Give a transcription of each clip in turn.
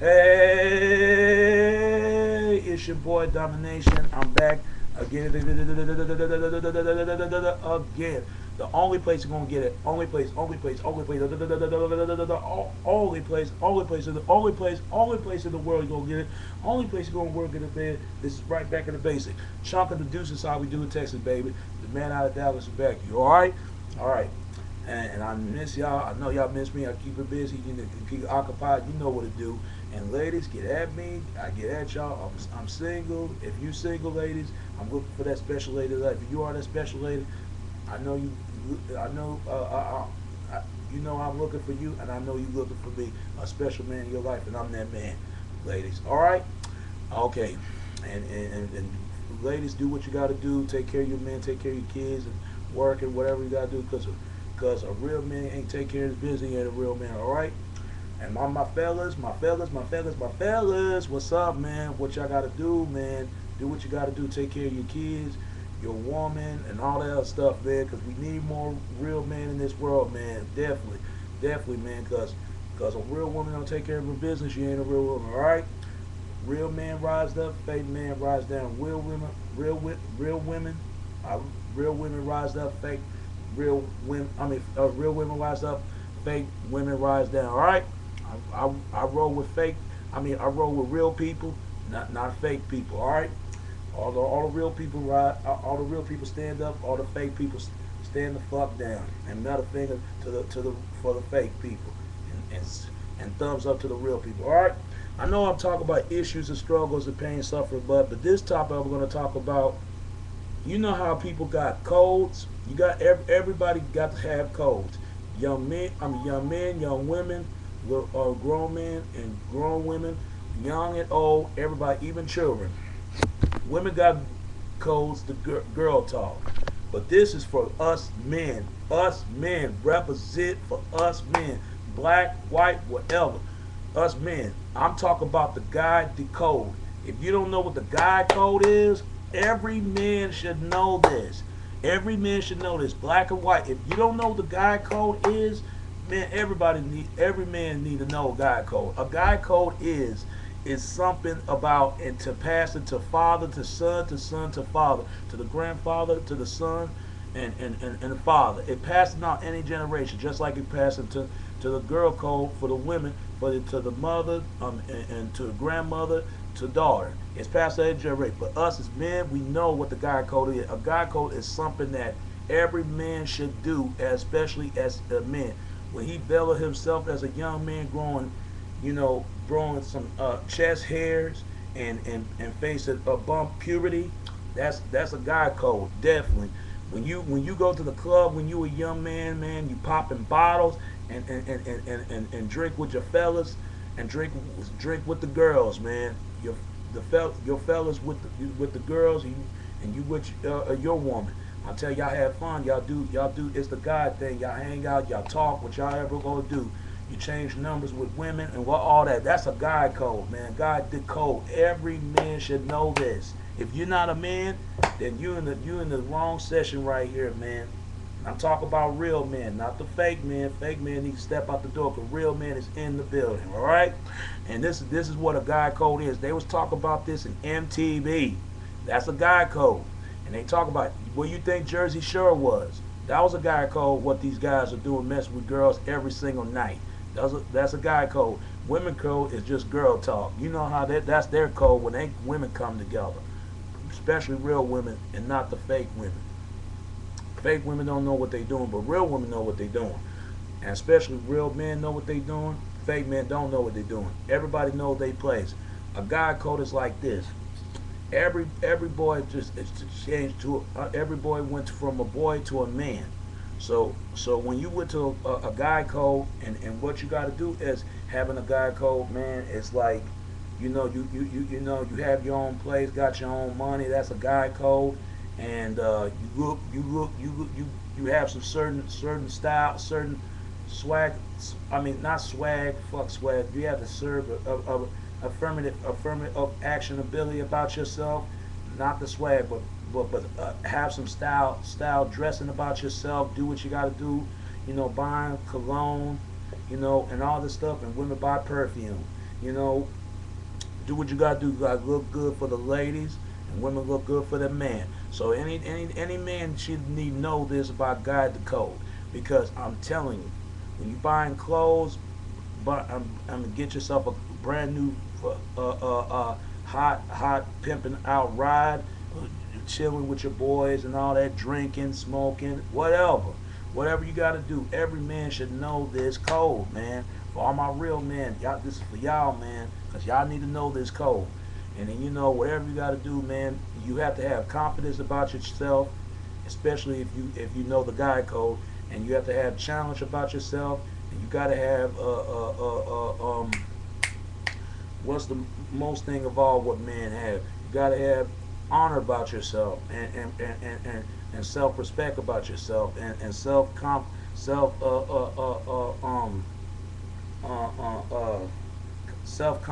Hey, it's your boy Domination. I'm back again. Again. The only place you're gonna get it, only place, only place, only place, only place, only place, the only place, only place in the world you're gonna get it, only place you're gonna work in the bed. This is right back in the basic. Chunk of the deuce is how we do in Texas, baby. The man out of Dallas is back. You alright? Alright. And, and I miss y'all. I know y'all miss me. I keep it busy. You know, keep occupied. You know what to do. And ladies, get at me. I get at y'all. I'm, I'm single. If you single, ladies, I'm looking for that special lady. If you are that special lady, I know you. I know. Uh, I, I, you know I'm looking for you, and I know you're looking for me, a special man in your life, and I'm that man, ladies. All right. Okay. And and, and, and ladies, do what you got to do. Take care of your men. Take care of your kids, and work and whatever you got to do, because because a real man ain't take care of his business. Ain't a real man. All right. And my, my fellas, my fellas, my fellas, my fellas, what's up, man? What y'all got to do, man? Do what you got to do. Take care of your kids your woman, and all that other stuff, man. Because we need more real men in this world, man. Definitely, definitely, man. Because because a real woman don't take care of her business, you ain't a real woman. All right. Real man rise up, fake man rise down. Real women, real real women, uh, real women rise up, fake real women. I mean, uh, real women rise up, fake women rise down. All right. I, I, I roll with fake. I mean, I roll with real people, not not fake people. All right. All the all the real people ride. All the real people stand up. All the fake people stand the fuck down. And middle finger to the to the for the fake people, and and, and thumbs up to the real people. All right. I know I'm talking about issues and struggles and pain, suffering, but but this topic I'm going to talk about. You know how people got codes. You got every, everybody got to have codes. Young men, I mean young men, young women, uh, grown men and grown women, young and old, everybody, even children Women got codes to girl talk. But this is for us men. Us men. Represent for us men. Black, white, whatever. Us men. I'm talking about the guy code. If you don't know what the guy code is, every man should know this. Every man should know this, black and white. If you don't know the guy code is, man, everybody need every man need to know a guy code. A guy code is is something about and to pass it to father to son to son to father to the grandfather to the son and and, and, and the father it passes out any generation just like it passes to to the girl code for the women the, to the mother um, and, and to the grandmother to daughter. It's passed that generation but us as men we know what the guy code is. A guy code is something that every man should do especially as a man. When he developed himself as a young man growing you know, growing some uh, chest hairs and, and, and face a, a bump puberty, that's that's a guy code, definitely. When you when you go to the club when you a young man, man, you popping bottles and and, and, and, and, and drink with your fellas and drink drink with the girls, man. Your the fel your fellas with the with the girls and you, and you with uh, your woman. I tell y'all have fun. Y'all do y'all do it's the God thing. Y'all hang out, y'all talk, what y'all ever gonna do. You change numbers with women and what all that. That's a God code, man. God did code. Every man should know this. If you're not a man, then you in the you in the wrong session right here, man. I'm talking about real men, not the fake men. Fake men need to step out the door because real man is in the building, all right? And this this is what a guy code is. They was talking about this in MTV. That's a guy code. And they talk about what you think Jersey Shore was. That was a guy code what these guys are doing messing with girls every single night. That's a, that's a guy code. Women code is just girl talk. You know how that that's their code when they women come together, especially real women and not the fake women. Fake women don't know what they're doing, but real women know what they're doing, and especially real men know what they're doing. Fake men don't know what they're doing. Everybody knows they place. A guy code is like this. Every every boy just changed to uh, every boy went from a boy to a man. So so when you went to a, a guy code and, and what you got to do is having a guy code, man, it's like, you know, you, you, you, you know, you have your own place, got your own money. That's a guy code. And uh, you look, you look, you you you have some certain certain style, certain swag. I mean, not swag, fuck swag. You have to serve a, a affirmative affirmative action ability about yourself, not the swag, but but but uh, have some style style dressing about yourself do what you got to do you know buying cologne you know and all this stuff and women buy perfume you know, do what you gotta do. You gotta look good for the ladies, and women look good for the man. So any any any man should need know this about guide the code, because I'm telling you, when you buying clothes, but I'm, I'm gonna get yourself a brand new uh, uh, uh, hot hot pimping out ride, chilling with your boys and all that, drinking, smoking, whatever. Whatever you got to do, every man should know this code, man. For all my real men, y'all, this is for y'all, man, because y'all need to know this code. And then, you know, whatever you got to do, man, you have to have confidence about yourself, especially if you if you know the guy code, and you have to have challenge about yourself, and you got to have uh, uh, uh, uh, um, what's the most thing of all what men have? You got to have honor about yourself and and and and, and, self-respect about yourself and, and self comp self uh, uh, uh, uh, um uh, uh, uh, self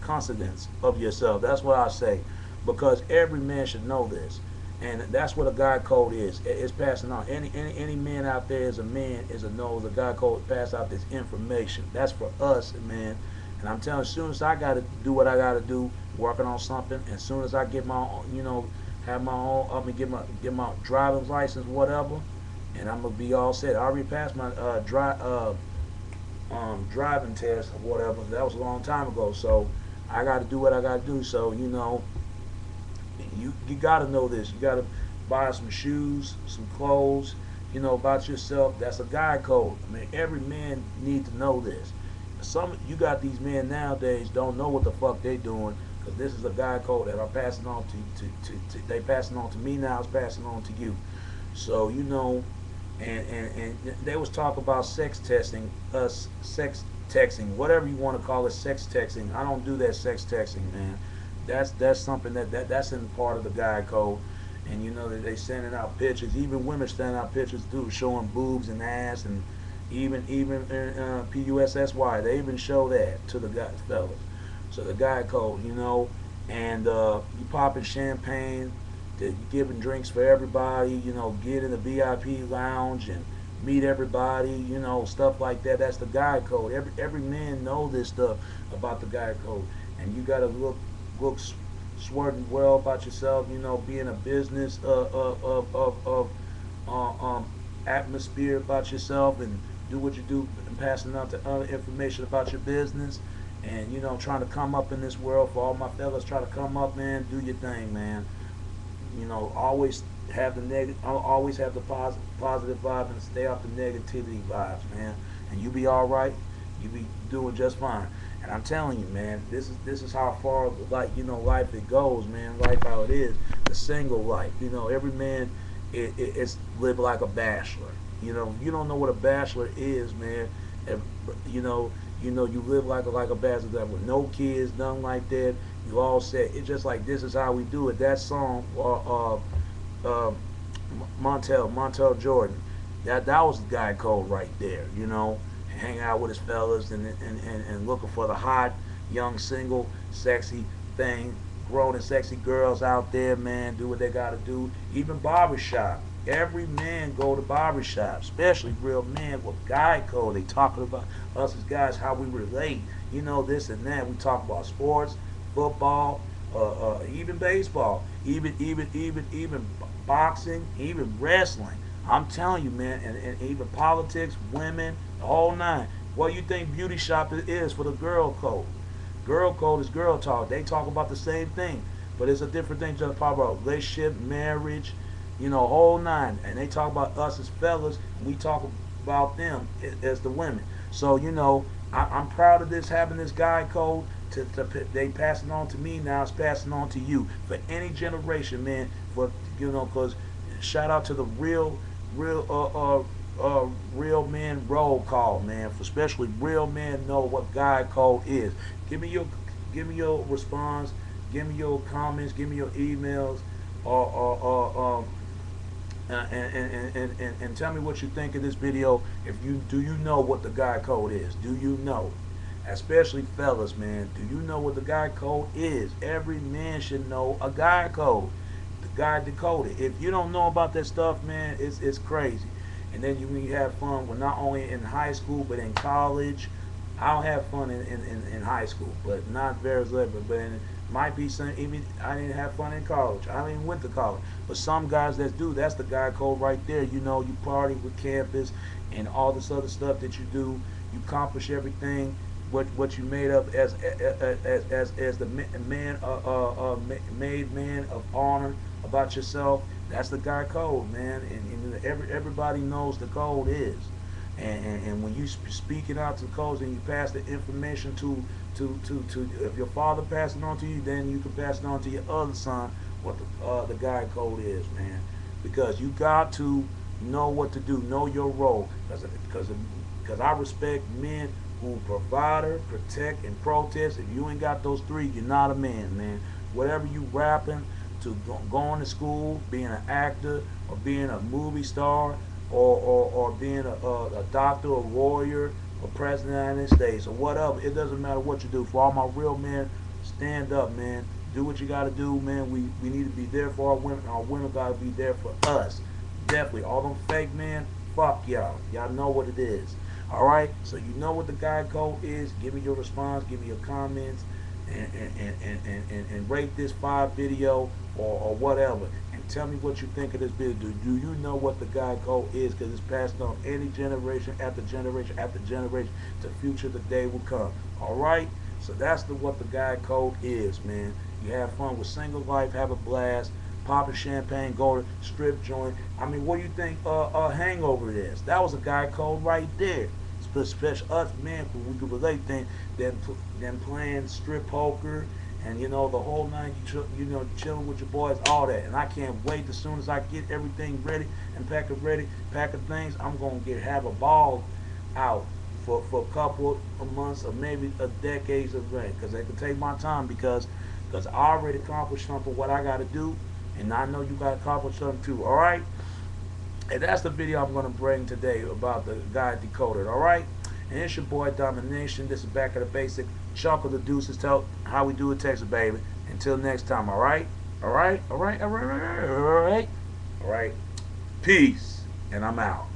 confidence of yourself. That's what I say, because every man should know this, and that's what a God code is. It's passing on. Any any any man out there is a man is a know a God code pass out this information. That's for us, man. And I'm telling you, as soon as I got to do what I got to do, working on something, as soon as I get my, you know, have my own, I'm gonna get my get my driving license, whatever, and I'm gonna be all set. I already passed my uh, dri- uh, um, driving test or whatever. That was a long time ago, so I got to do what I got to do. So you know, you you got to know this. You got to buy some shoes, some clothes. You know about yourself. That's a guy code. I mean, every man need to know this. Some you got these men nowadays don't know what the fuck they doing because this is a guy code that I'm passing on to, to, to, to they passing on to me now. It's passing on to you. So you know, and and, and they was talk about sex testing, us sex texting, whatever you want to call it, sex texting. I don't do that sex texting, man. That's that's something that, that that's in part of the guy code. And you know that they sending out pictures. Even women sending out pictures too, showing boobs and ass, and even even uh, PUSSY. They even show that to the guys, fellas. So the guy code, you know, and uh, you popping champagne, giving drinks for everybody, you know, get in the VIP lounge and meet everybody, you know, stuff like that. That's the guy code. Every every man know this stuff about the guy code, and you gotta look look swerving well about yourself. You know, being a business uh, uh, of of of uh, um, atmosphere about yourself, and do what you do, and passing on to other information about your business. And you know, trying to come up in this world for all my fellas, try to come up, man. Do your thing, man. You know, always have the negative, always have the positive, positive vibe and stay off the negativity vibes, man. And you be all right. You be doing just fine. And I'm telling you, man, this is this is how far like you know life it goes, man. Life how it is, the single life. You know, every man it, it, it's live like a bachelor. You know, you don't know what a bachelor is, man. If, you know, you know, you live like a like a bachelor with no kids, nothing like that. You all said it's just like this is how we do it. That song, uh, uh uh, Montel, Montel Jordan. That that was the guy code right there, you know, hanging out with his fellas and, and, and, and looking for the hot, young, single, sexy thing, grown and sexy girls out there, man, do what they gotta do. Even barbershop. Every man go to barbershop, especially real men with guy code. They talking about us as guys, how we relate, you know, this and that. We talk about sports, football, uh, uh, even baseball, even even even even boxing, even wrestling. I'm telling you, man, and, and even politics, women, the whole nine. What you think beauty shop is for the girl code? Girl code is girl talk. They talk about the same thing, but it's a different thing. Just talk about relationship, marriage, you know, whole nine. And they talk about us as fellas, we talk about them as the women. So you know, I, am proud of this having this guy code. To, to, they passing on to me now. It's passing on to you for any generation, man. For you know, because shout out to the real, real, uh, uh, uh, real men roll call, man. For especially real men know what guy code is. Give me your, give me your response. Give me your comments. Give me your emails. Or, or, or and, and, and, and, and tell me what you think of this video. If you do you know what the guy code is? Do you know? Especially fellas, man. Do you know what the guy code is? Every man should know a guy code. The guy decoded. If you don't know about that stuff, man, it's it's crazy. And then you, you have fun with not only in high school but in college, I don't have fun in, in, in, high school, but not very liberal. But in, might be some even I didn't have fun in college. I didn't went to college. But some guys that do, that's the guy code right there. You know, you party with campus and all this other stuff that you do. You accomplish everything what what you made up as as as, as the man uh, uh, made man of honor about yourself. That's the guy code, man. And, and every everybody knows the code is. And, and, and, when you speak it out to the codes and you pass the information to, to, to, to if your father passed it on to you, then you can pass it on to your other son what the, uh, the guy code is, man. Because you got to know what to do, know your role. Because I respect men who provider, protect, and protest. If you ain't got those three, you're not a man, man. Whatever you rapping to going to school, being an actor, or being a movie star, or, or, or being a, a, a doctor, a warrior, a president of the United States, or whatever. It doesn't matter what you do. For all my real men, stand up, man. Do what you got to do, man. We, we need to be there for our women. Our women got to be there for us. Definitely. All them fake men, fuck y'all. Y'all know what it is. All right? So you know what the guy code is. Give me your response. Give me your comments. And, and, and, and, and, and rate this five video or, or whatever. Tell me what you think of this video. Do, do you know what the code is? Because it's passed on any generation after generation after generation to future the day will come. All right? So that's the what the guy code is, man. You have fun with single life, have a blast, popping champagne, go to strip joint. I mean, what do you think uh, a hangover is? That was a guy code right there. Especially us, man, we could relate then, then, then playing strip poker and you know the whole night you you know chilling with your boys, all that. And I can't wait. As soon as I get everything ready and pack it ready, pack of things, I'm gonna get have a ball out for for a couple of months or maybe a decades of rain because I can take my time because because I already accomplished something what I got to do, and I know you got to accomplish something too. All right. And that's the video I'm going to bring today about the guy decoded. All right. And it's your boy Domination. This is back at the basic. Chuck of the deuces tell how we do it, Texas, baby. Until next time? All right? All right? All right? All right? All right? All right. Peace. And I'm out.